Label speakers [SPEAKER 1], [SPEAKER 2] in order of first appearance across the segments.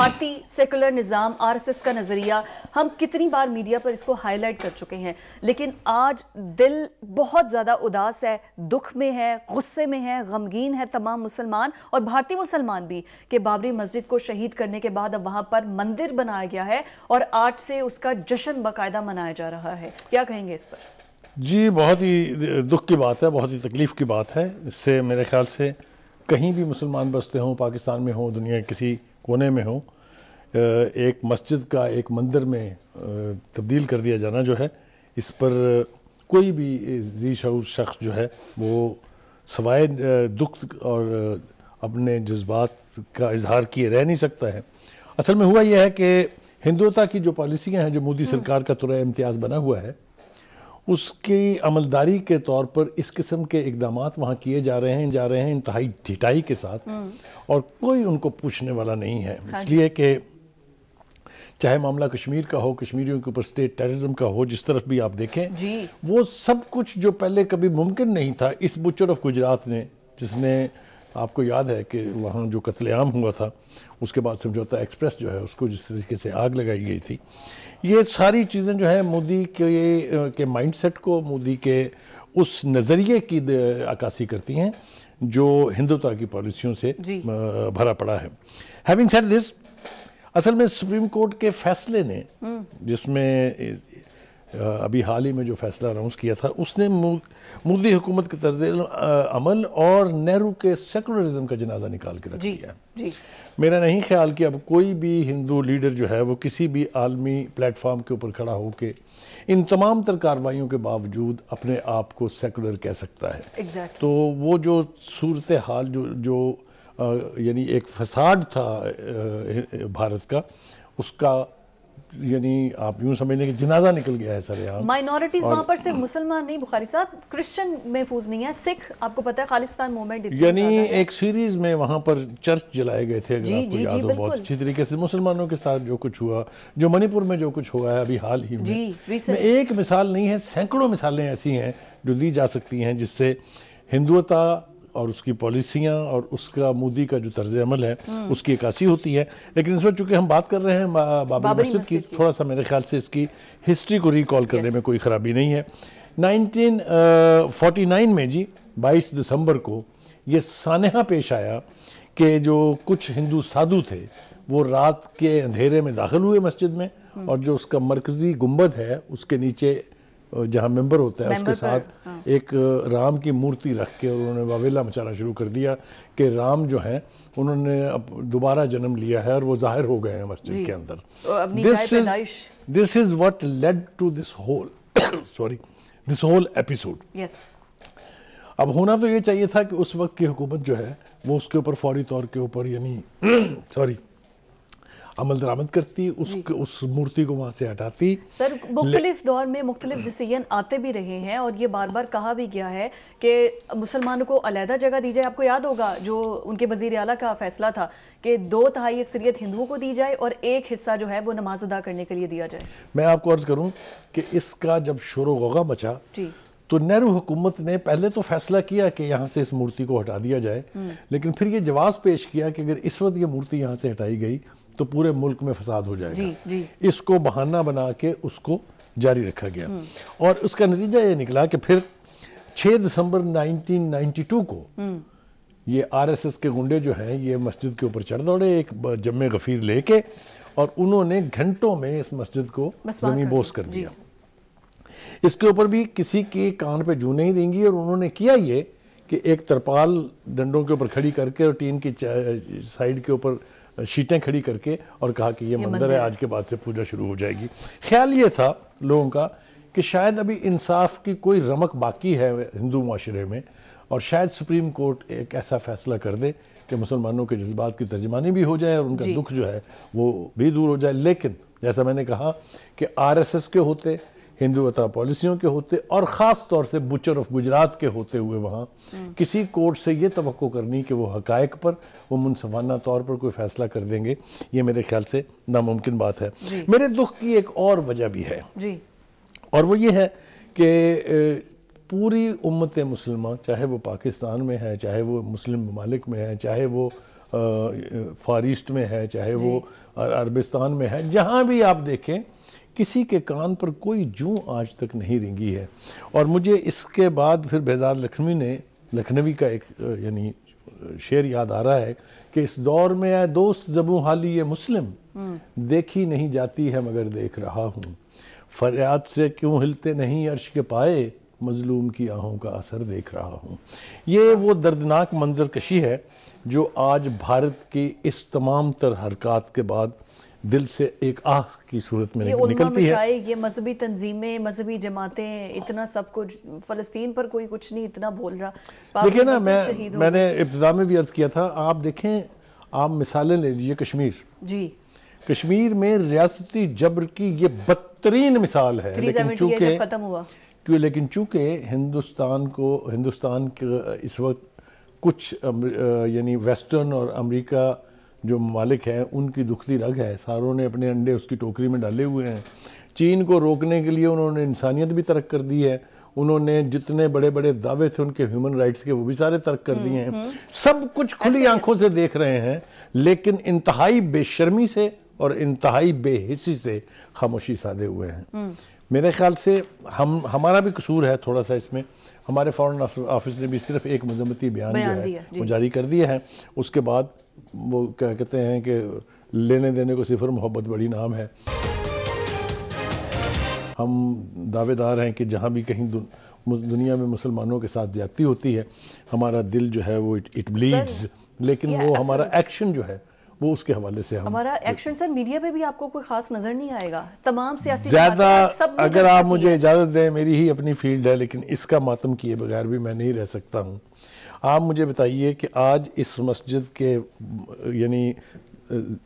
[SPEAKER 1] भारतीय सेकुलर निज़ाम आरएसएस का नज़रिया, हम कितनी बार मीडिया पर इसको हाईलाइट कर चुके हैं, लेकिन आज दिल बहुत ज़्यादा उदास है, दुख में है, गुस्से में है, गमगीन है तमाम मुसलमान और भारतीय मुसलमान भी, कि बाबरी मस्जिद को शहीद करने के बाद अब वहाँ पर मंदिर बनाया गया है और आज से उसका जश्न बाकायदा मनाया जा रहा है। क्या कहेंगे इस पर?
[SPEAKER 2] जी, बहुत ही दुख की बात है, बहुत ही तकलीफ़ की बात है। इससे मेरे ख्याल से कहीं भी मुसलमान बसते हों, पाकिस्तान में हों, दुनिया किसी कोने में हो एक मस्जिद का एक मंदिर में तब्दील कर दिया जाना जो है इस पर कोई भी जी शूर शख्स जो है वो सवाए दुख और अपने जज्बात का इजहार किए रह नहीं सकता है असल में हुआ यह है कि हिंदुता की जो पॉलिसियाँ हैं जो मोदी हम्म। सरकार का तुरा इम्तियाज़ बना हुआ है उसकी अमलदारी के तौर पर इस किस्म के इकदाम वहाँ किए जा रहे हैं जा रहे हैं इंतहाई ढिटाई के साथ हम्म। और कोई उनको पूछने वाला नहीं है हाँ इसलिए कि चाहे मामला कश्मीर का हो कश्मीरियों के ऊपर स्टेट टेररिज्म का हो जिस तरफ़ भी आप देखें जी। वो सब कुछ जो पहले कभी मुमकिन नहीं था इस बुचर ऑफ़ गुजरात ने जिसने आपको याद है कि वहाँ जो कत्लेआम हुआ था उसके बाद समझौता एक्सप्रेस जो है उसको जिस तरीके से आग लगाई गई थी ये सारी चीज़ें जो है मोदी के के माइंडसेट को मोदी के उस नज़रिए की अक्सी करती हैं जो हिंदुत्व की पॉलिसियों से भरा पड़ा है हैविंग सेड दिस असल में सुप्रीम कोर्ट के फैसले ने हम्म। जिसमें अभी हाल ही में जो फैसला अनाउंस किया था उसने मोदी हुकूमत के तर्ज अमल और नेहरू के सेकुलरिज्म का जनाजा निकाल के रख दिया। जी। मेरा नहीं ख्याल कि अब कोई भी हिंदू लीडर जो है वो किसी भी आलमी प्लेटफॉर्म के ऊपर खड़ा होकर इन तमाम तर कार्रवाइयों के बावजूद अपने आप को सेकुलर कह सकता है। Exactly. तो वो जो सूरत हाल जो जो यानी एक फसाड था भारत का उसका यानी आप यूँ समझ लें कि जनाजा निकल गया है सर यहाँ।
[SPEAKER 1] माइनॉरिटीज वहाँ पर सिर्फ़ मुसलमान नहीं बुखारी साहब क्रिश्चियन महफूज नहीं है सिख आपको पता है खालिस्तान मूवमेंट
[SPEAKER 2] यानी एक सीरीज़ में वहाँ पर चर्च जलाए गए थे अगर आपको याद हो बहुत अच्छी तरीके से मुसलमानों के साथ जो कुछ हुआ जो मणिपुर में जो कुछ हुआ है अभी हाल ही में एक मिसाल नहीं है सैकड़ों मिसालें ऐसी हैं जो दी जा सकती हैं जिससे हिंदुता और उसकी पॉलिसियाँ और उसका मोदी का जो तर्ज अमल है हम्म। उसकी इक्सी होती है लेकिन इस वक्त चूँकि हम बात कर रहे हैं बाबरी मस्जिद की थोड़ा सा मेरे ख्याल से इसकी हिस्ट्री को रिकॉल करने में कोई ख़राबी नहीं है 1949 में जी 22 दिसंबर को ये सानहा पेश आया कि जो कुछ हिंदू साधु थे वो रात के अंधेरे में दाखिल हुए मस्जिद में हम्म। और जो उसका मरकज़ी गुंबद है उसके नीचे जहाँ मेंबर होता है उसके साथ। एक राम की मूर्ति रख के और उन्होंने वावेला मचाना शुरू कर दिया कि राम जो है उन्होंने अब दोबारा जन्म लिया है और वो ज़ाहिर हो गए हैं मस्जिद के अंदर। This is this is what led to this whole sorry this whole episode अब होना तो ये चाहिए था कि उस वक्त की हुकूमत जो है वो उसके ऊपर फौरी तौर के ऊपर यानी सॉरी अमल दरामद करती उस उस मूर्ति को वहाँ से हटाती।
[SPEAKER 1] सर मुख्तलिफ़ दौर में मुख्तलिफ़ डिसीज़न आते भी रहे हैं और ये बार बार कहा भी गया है कि मुसलमानों को अलहदा जगह दी जाए। आपको याद होगा जो उनके वज़ीर अला का फैसला था कि दो तहाई अक्सरियत हिंदुओं को दी जाए और एक हिस्सा जो है वो नमाज़ अदा करने के लिए दिया जाए।
[SPEAKER 2] मैं आपको अर्ज़ करूँ कि इसका जब शोर वगा मचा जी। तो नेहरू हुकूमत ने पहले तो फैसला किया कि यहाँ से इस मूर्ति को हटा दिया जाए हम्म। लेकिन फिर ये जवाब पेश किया कि अगर इस वक्त ये मूर्ति यहाँ से हटाई गई तो पूरे मुल्क में फसाद हो जाएगा जी, जी। इसको बहाना बना के उसको जारी रखा गया। और उसका नतीजा ये निकला कि फिर 6 दिसंबर 1992 को हम्म। ये आरएसएस के गुंडे जो हैं ये मस्जिद के ऊपर चढ़ दौड़े एक जम्मे गफीर लेके और उन्होंने घंटों में इस मस्जिद को जमी बोस कर दिया इसके ऊपर भी किसी के कान पे जू नहीं देंगी और उन्होंने किया ये कि एक तरपाल डंडों के ऊपर खड़ी करके और टीन की साइड के ऊपर शीटें खड़ी करके और कहा कि ये, ये मंदिर है आज के बाद से पूजा शुरू हो जाएगी। ख्याल ये था लोगों का कि शायद अभी इंसाफ की कोई रमक बाकी है हिंदू माशरे में और शायद सुप्रीम कोर्ट एक ऐसा फैसला कर दे कि मुसलमानों के जज्बात की तर्जमानी भी हो जाए और उनका दुख जो है वो भी दूर हो जाए। लेकिन जैसा मैंने कहा कि आरएसएस के होते हिंदुता पॉलिसियों के होते और ख़ास तौर से बुचर ऑफ़ गुजरात के होते हुए वहाँ किसी कोर्ट से ये तो करनी कि वो हकायक पर वो मुनसफाना तौर पर कोई फ़ैसला कर देंगे ये मेरे ख्याल से नामुमकिन बात है। मेरे दुख की एक और वजह भी है। जी। और वो ये है कि पूरी उम्मत मुसलमान चाहे वो पाकिस्तान में है चाहे वो मुस्लिम ममालिक में है चाहे वो फार ईस्ट में है चाहे वो अरबिस्तान में है जहाँ भी आप देखें किसी के कान पर कोई जू आज तक नहीं रेंगी है। और मुझे इसके बाद फिर बेजार लखनवी ने लखनवी का एक यानी शेर याद आ रहा है कि इस दौर में आए दोस्त जबू हाली ये मुस्लिम हम्म। देखी नहीं जाती है मगर देख रहा हूँ। फरियाद से क्यों हिलते नहीं अर्श के पाए मजलूम की आहों का असर देख रहा हूँ। ये वो दर्दनाक मंजर कशी है जो आज भारत की इस तमाम तर हरकत के बाद दिल से एक आह की सूरत में निकलती है।
[SPEAKER 1] ये मजहबी तंजीमें मजहबी जमातें इतना सब कुछ फ़लस्तीन पर कोई कुछ नहीं इतना बोल रहा।
[SPEAKER 2] देखिए ना मैं मैंने इब्तदा में भी अर्ज़ किया था आप देखें आप मिसालें ले लीजिए कश्मीर।
[SPEAKER 1] जी।
[SPEAKER 2] कश्मीर में रियासती जबर की ये बदतरीन मिसाल है लेकिन चूँकि
[SPEAKER 1] खत्म हुआ।
[SPEAKER 2] क्यों? लेकिन चूँकि हिंदुस्तान को हिंदुस्तान के इस वक्त कुछ यानी वेस्टर्न और अमेरिका जो ममालिक हैं उनकी दुखती रग है। सारों ने अपने अंडे उसकी टोकरी में डाले हुए हैं। चीन को रोकने के लिए उन्होंने इंसानियत भी तरक कर दी है। उन्होंने जितने बड़े बड़े दावे थे उनके ह्यूमन राइट्स के वो भी सारे तर्क कर दिए हैं। हम्म, हम्म। सब कुछ खुली आँखों से देख रहे हैं लेकिन इंतहाई बेशर्मी से और इंतहाई बेहिसी से खामोशी साधे हुए हैं। हम्म। मेरे ख्याल से हम हमारा भी कसूर है थोड़ा सा इसमें। हमारे फॉरेन ऑफ़िस ने भी सिर्फ़ एक मजम्मती बयान जो है वो जारी कर दिया है। उसके बाद वो क्या कहते हैं कि लेने देने को सिफर मोहब्बत बड़ी नाम है। हम दावेदार हैं कि जहाँ भी कहीं दुनिया में मुसलमानों के साथ ज्यादती होती है हमारा दिल जो है वो इट इट ब्लीड्स लेकिन वो हमारा एक्शन जो है वो उसके हवाले से हम
[SPEAKER 1] हमारा एक्शन सर मीडिया पे भी आपको कोई खास नज़र नहीं आएगा। तमाम सियासी
[SPEAKER 2] ज़्यादा अगर आप मुझे इजाज़त दें मेरी ही अपनी फ़ील्ड है लेकिन इसका मातम किए बगैर भी मैं नहीं रह सकता हूँ। आप मुझे बताइए कि आज इस मस्जिद के यानी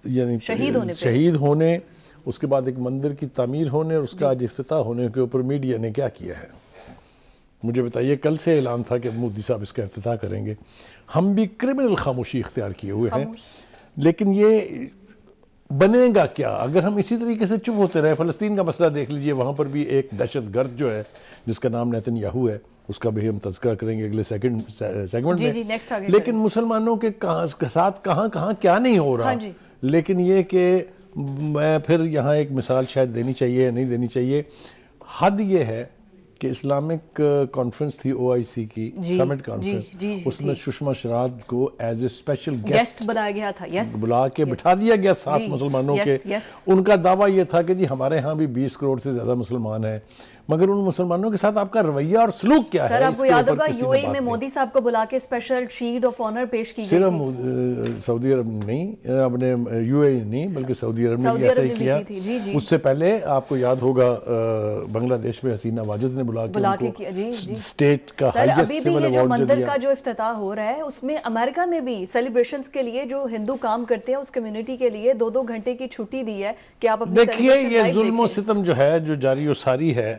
[SPEAKER 2] यानी
[SPEAKER 1] शहीद होने
[SPEAKER 2] शहीद होने उसके बाद एक मंदिर की तमीर होने और उसका आज अफ्ताह होने के ऊपर मीडिया ने क्या किया है? मुझे बताइए कल से ऐलान था कि मोदी साहब इसका अफ्ताह करेंगे। हम भी क्रिमिनल खामोशी इख्तियार किए हुए हैं। लेकिन ये बनेगा क्या? अगर हम इसी तरीके से चुप होते रहे फ़लस्तीन का मसला देख लीजिए वहाँ पर भी एक दहशत गर्द जो है जिसका नाम नेतन याहू है उसका भी हम तस्करा करेंगे अगले सेकंड सेगमेंट में।
[SPEAKER 1] जी, जी,
[SPEAKER 2] लेकिन मुसलमानों के कहाँ साथ कहाँ कहाँ क्या नहीं हो रहा? हाँ लेकिन ये कि मैं फिर यहाँ एक मिसाल शायद देनी चाहिए या नहीं देनी चाहिए। हद ये है कि इस्लामिक कॉन्फ्रेंस थी ओआईसी की समिट कॉन्फ्रेंस उसमें सुषमा शराद को एज ए स्पेशल गेस्ट
[SPEAKER 1] बनाया गया था यस
[SPEAKER 2] बुला के बिठा दिया गया सात मुसलमानों के। उनका दावा यह था कि जी हमारे यहाँ भी 20 करोड़ से ज़्यादा मुसलमान हैं। मगर उन मुसलमानों के साथ आपका रवैया और सलूक क्या
[SPEAKER 1] सर, है आपको याद होगा यूएई में मोदी साहब को बुला के स्पेशल शील्ड ऑफ़ ऑनर पेश की
[SPEAKER 2] सिर्फ़ सऊदी अरब नहीं अपने यूएई नहीं बल्कि सऊदी अरब ने ऐसा ही किया। उससे पहले आपको याद होगा बांग्लादेश में हसीना वाजिद ने बुला के। स्टेट का
[SPEAKER 1] भी ये जो मंदिर का जो इफ्तिताह हो रहा है उसमें अमेरिका में भी सेलिब्रेशन के लिए जो हिंदू काम करते हैं उस कम्युनिटी के लिए दो दो घंटे की छुट्टी दी है कि आप
[SPEAKER 2] देखिए ये जुल्म सितम जो है जो जारी सारी है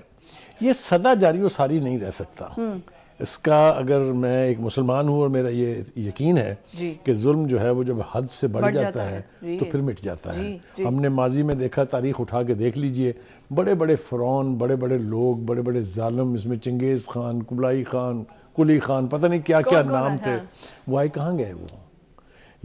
[SPEAKER 2] ये सदा जारी व सारी नहीं रह सकता। हम्म। इसका अगर मैं एक मुसलमान हूँ और मेरा ये यकीन है कि जुल्म जो है वो जब हद से बढ़, बढ़ जाता, जाता है, है। तो फिर मिट जाता जी, है। जी। हमने माजी में देखा तारीख उठा के देख लीजिए बड़े बड़े फ़रौन बड़े बड़े लोग बड़े बड़े जालम इसमें Genghis Khan Kublai Khan Quli Khan पता नहीं क्या क्या नाम थे। हाँ। वो आए कहाँ गए वो?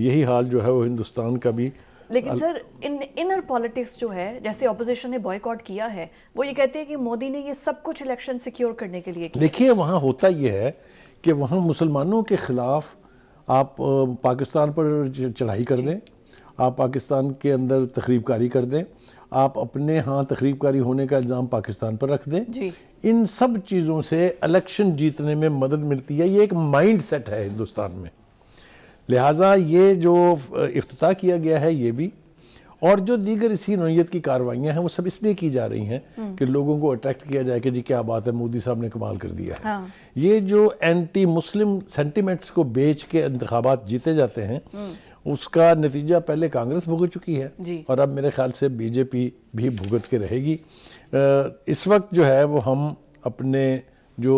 [SPEAKER 2] यही हाल जो है वो हिंदुस्तान का भी
[SPEAKER 1] लेकिन सर इन इनर पॉलिटिक्स जो है जैसे ऑपोजिशन ने बॉयकॉट किया है वो ये कहते हैं कि मोदी ने ये सब कुछ इलेक्शन सिक्योर करने के लिए
[SPEAKER 2] देखिए वहाँ होता ये है कि वहाँ मुसलमानों के खिलाफ आप पाकिस्तान पर चढ़ाई कर दें आप पाकिस्तान के अंदर तकरीबकारी कर दें आप अपने यहाँ तकरीबकारी होने का इल्ज़ाम पाकिस्तान पर रख दें।
[SPEAKER 1] जी।
[SPEAKER 2] इन सब चीज़ों से इलेक्शन जीतने में मदद मिलती है। ये एक माइंड सेट है हिंदुस्तान में। लिहाजा ये जो अफ्ताह किया गया है ये भी और जो दीगर इसी नोयत की कार्रवाइयाँ हैं वो सब इसलिए की जा रही हैं हम्म। कि लोगों को अट्रैक्ट किया जाए कि जी क्या बात है मोदी साहब ने कमाल कर दिया है हाँ। ये जो एंटी मुस्लिम सेंटिमेंट्स को बेच के इंतबात जीते जाते हैं हम्म। उसका नतीजा पहले कांग्रेस भुगत चुकी है और अब मेरे ख्याल से बीजेपी भी भुगत के रहेगी इस वक्त जो है वो हम अपने जो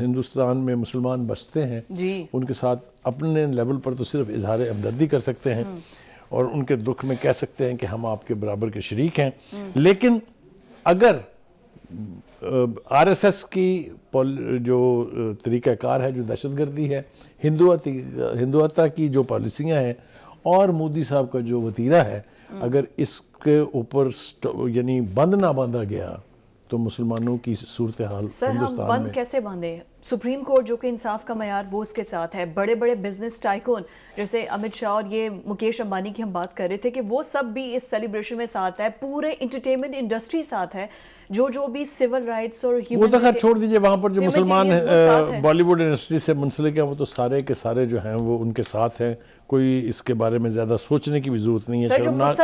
[SPEAKER 2] हिंदुस्तान में मुसलमान बसते हैं
[SPEAKER 1] जी
[SPEAKER 2] उनके साथ अपने लेवल पर तो सिर्फ़ इजहार हमदर्दी कर सकते हैं हम्म। और उनके दुख में कह सकते हैं कि हम आपके बराबर के शरीक हैं हम्म। लेकिन अगर आरएसएस की जो तरीक़ाकार है जो दहशतगर्दी है हिंदुअती हिंदुअता की जो पॉलिसियाँ हैं और मोदी साहब का जो वतीरा है अगर इसके ऊपर यानी बंद ना बांधा गया तो मुसलमानों की सूरत हाल
[SPEAKER 1] सर हम बंद कैसे बांधे? सुप्रीम कोर्ट जो कि इंसाफ का मैार वो उसके साथ है। बड़े बड़े बिज़नेस टाइकोन जैसे अमित शाह और ये मुकेश अंबानी की हम बात कर रहे थे कि वो सब भी इस सेलिब्रेशन में साथ है पूरे इंटरटेनमेंट इंडस्ट्री साथ है। जो जो भी सिविल राइट्स और
[SPEAKER 2] वो तो खैर छोड़ दीजिए वहाँ पर जो मुसलमान। बॉलीवुड इंडस्ट्री से मुंसलिक हैं वो तो सारे के सारे जो हैं वो उनके साथ हैं। कोई इसके बारे में ज़्यादा सोचने की भी ज़रूरत नहीं है शर्मनाक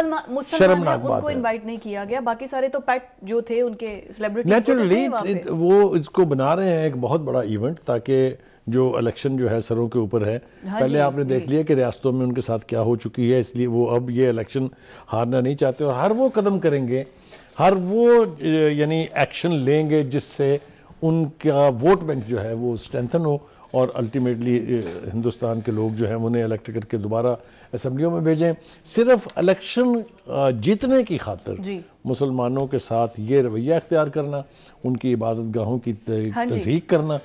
[SPEAKER 2] शर्मनाक बात
[SPEAKER 1] उनको इनवाइट नहीं किया गया। बाकी सारे तो पैट जो थे उनके सेलिब्रिटीज
[SPEAKER 2] नेचुरली वो इसको बना रहे हैं एक बहुत बड़ा इवेंट ताकि जो इलेक्शन जो है सरों के ऊपर है।
[SPEAKER 1] हाँ
[SPEAKER 2] पहले आपने देख लिया कि रियासतों में उनके साथ क्या हो चुकी है इसलिए वो अब ये इलेक्शन हारना नहीं चाहते और हर वो कदम करेंगे हर वो यानी एक्शन लेंगे जिससे उनका वोट बैंक जो है वो स्ट्रेंथन हो। और अल्टीमेटली हिंदुस्तान के लोग जो हैं उन्हें इलेक्ट करके दोबारा असम्बलियों में भेजें सिर्फ़ इलेक्शन जीतने की खातर। मुसलमानों के साथ ये रवैया अख्तियार करना उनकी इबादत गाहों की त-
[SPEAKER 1] हाँ।
[SPEAKER 2] करना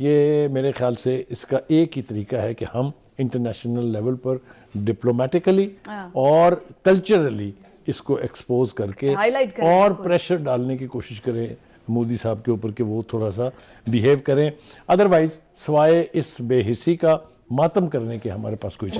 [SPEAKER 2] ये मेरे ख्याल से इसका एक ही तरीका है कि हम इंटरनेशनल लेवल पर डिप्लोमेटिकली
[SPEAKER 1] हाँ।
[SPEAKER 2] और कल्चरली इसको एक्सपोज करके और प्रेशर डालने की कोशिश करें मोदी साहब के ऊपर कि वो थोड़ा सा बिहेव करें। अदरवाइज़ सवाए इस बेहिसी का मातम करने के हमारे पास कोई